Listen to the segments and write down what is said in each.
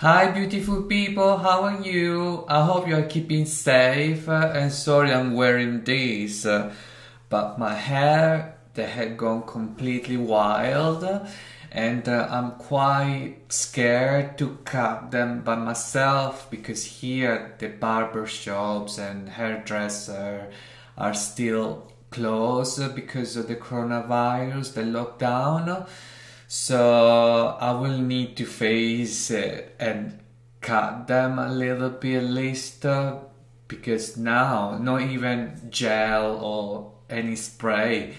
Hi, beautiful people, how are you? I hope you are keeping safe. Uh, and sorry, I'm wearing this, uh, but my hair they had gone completely wild, and uh, I'm quite scared to cut them by myself because here the barber shops and hairdresser are still closed because of the coronavirus, the lockdown. So I will need to face it and cut them a little bit at least uh, because now not even gel or any spray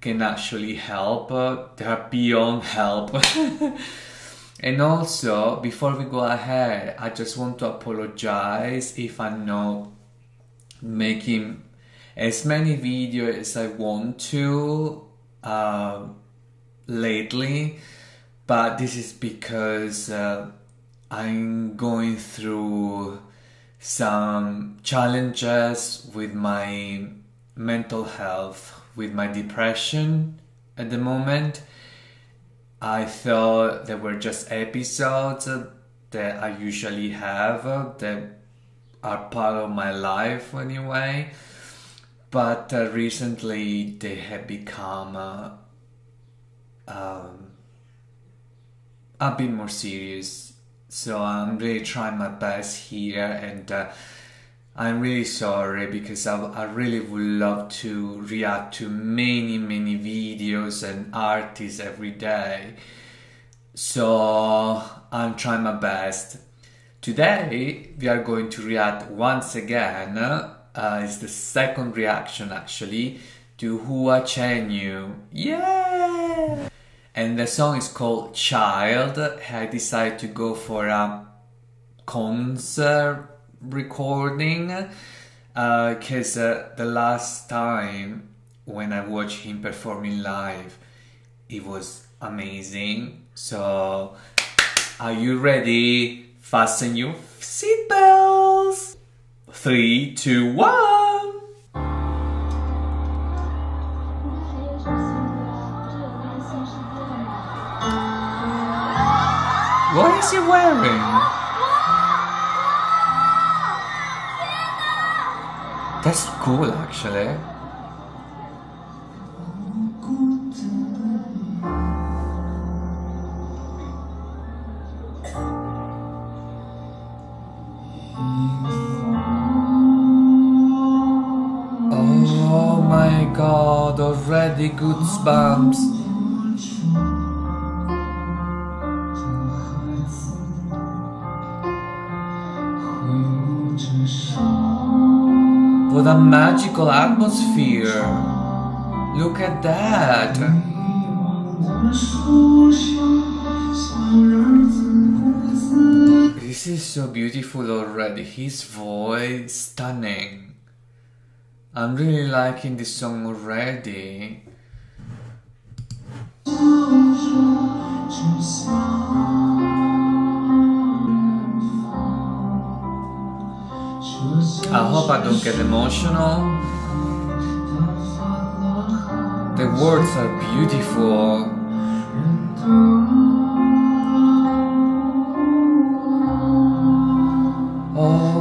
can actually help. Uh, they are beyond help. and also, before we go ahead, I just want to apologize if I'm not making as many videos as I want to. Uh, lately, but this is because uh, I'm going through some challenges with my mental health, with my depression at the moment. I thought there were just episodes that I usually have that are part of my life anyway, but uh, recently they have become uh, um, a bit more serious. So I'm really trying my best here, and uh, I'm really sorry because I, I really would love to react to many, many videos and artists every day. So I'm trying my best. Today we are going to react once again. Uh, it's the second reaction actually to Hua Chenyu. Yeah! And the song is called Child. I decided to go for a concert recording because uh, uh, the last time when I watched him performing live, it was amazing. So, are you ready? Fasten your seatbelts. Three, two, one. Is he wearing? That's cool actually. Oh my god, already goosebumps. What a magical atmosphere! Look at that! This is so beautiful already. His voice, stunning. I'm really liking this song already. I don't get emotional. The words are beautiful. Oh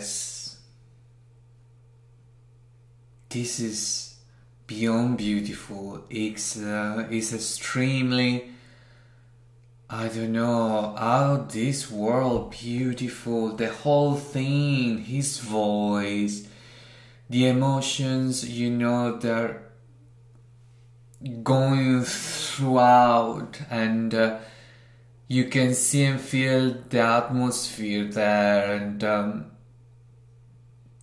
speechless. This is beyond beautiful. It's uh, it's extremely I don't know out this world beautiful. The whole thing, his voice, the emotions. You know they're going throughout and. Uh, you can see and feel the atmosphere there and um,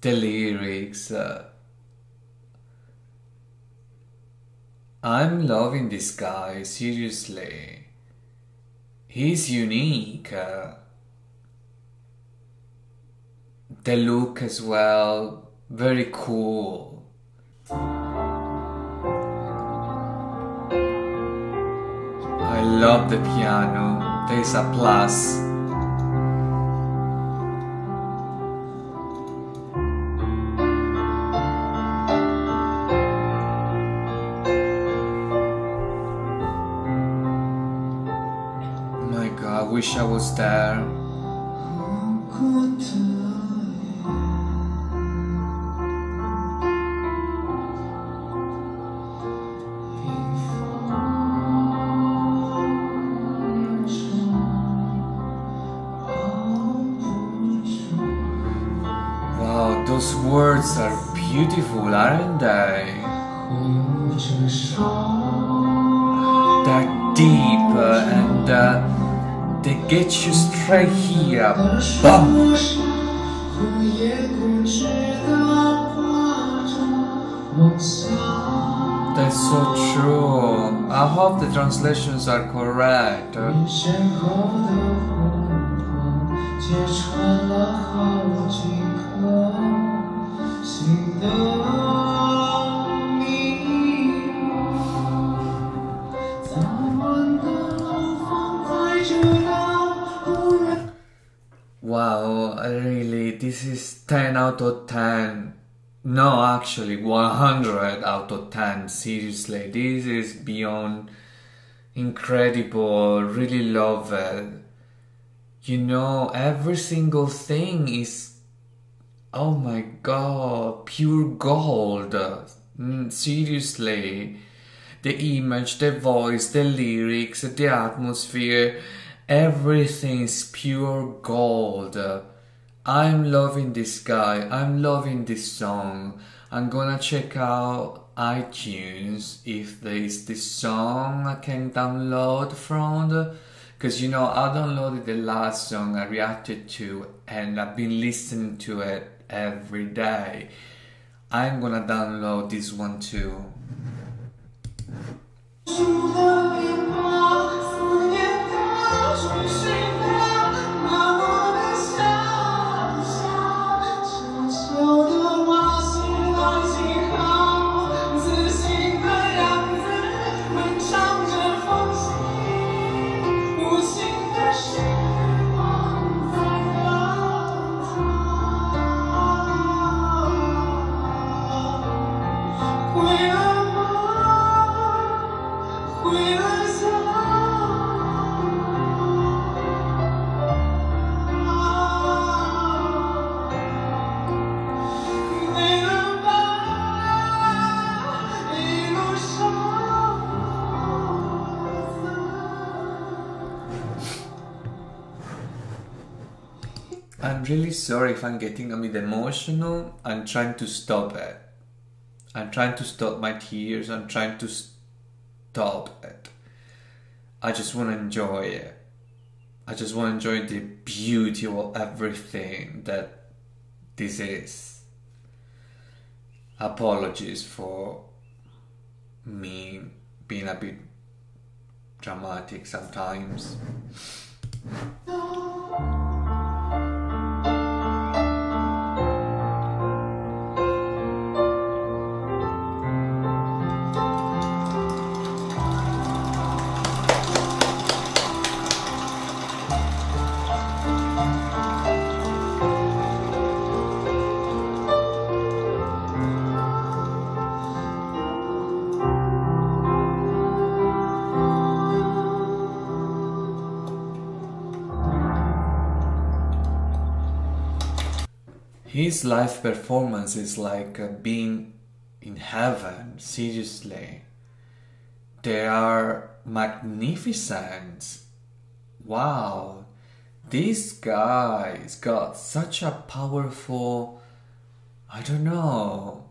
the lyrics. Uh, I'm loving this guy, seriously. He's unique. Uh, the look as well, very cool. I love the piano there's a plus. Wish I was there. Wow, those words are beautiful, aren't they? They're deep and uh, they get you straight here. Bum! That's so true. I hope the translations are correct. This is 10 out of 10. No, actually, 100 out of 10. Seriously, this is beyond incredible. Really love it. You know, every single thing is, oh my god, pure gold. Mm, seriously. The image, the voice, the lyrics, the atmosphere, everything is pure gold. I'm loving this guy. I'm loving this song. I'm gonna check out iTunes if there is this song I can download from. Because you know, I downloaded the last song I reacted to and I've been listening to it every day. I'm gonna download this one too. I'm really sorry if I'm getting a bit emotional. I'm trying to stop it. I'm trying to stop my tears. I'm trying to stop it. I just want to enjoy it. I just want to enjoy the beauty of everything that this is. Apologies for me being a bit dramatic sometimes. His live performance is like uh, being in heaven, seriously. They are magnificent. Wow, this guy's got such a powerful, I don't know,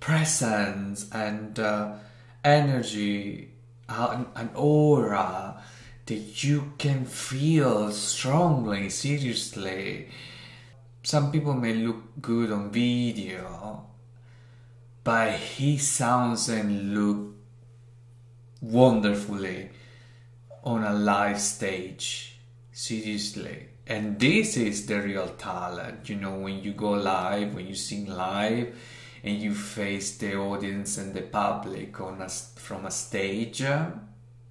presence and uh, energy, uh, an aura that you can feel strongly, seriously. Some people may look good on video, but he sounds and look wonderfully on a live stage. Seriously. And this is the real talent, you know, when you go live, when you sing live, and you face the audience and the public on a, from a stage, uh,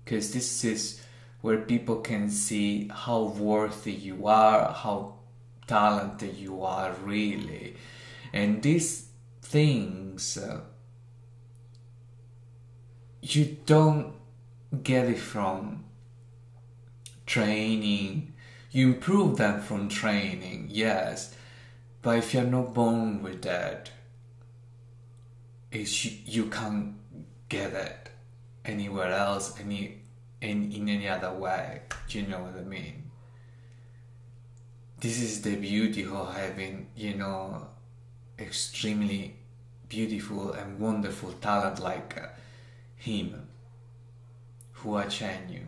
because this is where people can see how worthy you are, how talented you are, really. And these things, uh, you don't get it from training. You improve them from training, yes, but if you're not born with that, it's, you, you can't get it anywhere else, any in, in any other way. Do you know what I mean? This is the beauty of having, you know, extremely beautiful and wonderful talent like uh, him, Hua Chenyu.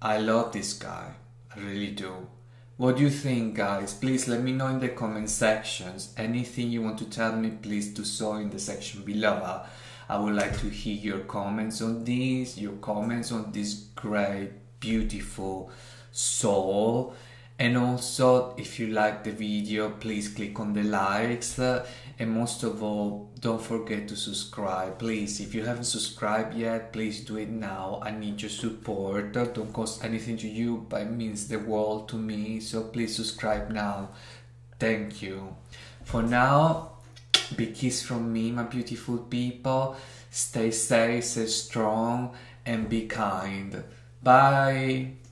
I love this guy, I really do. What do you think, guys? Please let me know in the comment sections. Anything you want to tell me, please do so in the section below. I would like to hear your comments on this, your comments on this great, beautiful soul. And also, if you like the video, please click on the likes. Uh, and most of all, don't forget to subscribe. Please, if you haven't subscribed yet, please do it now. I need your support. Uh, don't cost anything to you, but it means the world to me. So please subscribe now. Thank you. For now, Big kiss from me, my beautiful people. Stay safe, stay strong, and be kind. Bye.